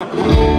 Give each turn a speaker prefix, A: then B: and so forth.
A: you